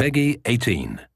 Peggy 18.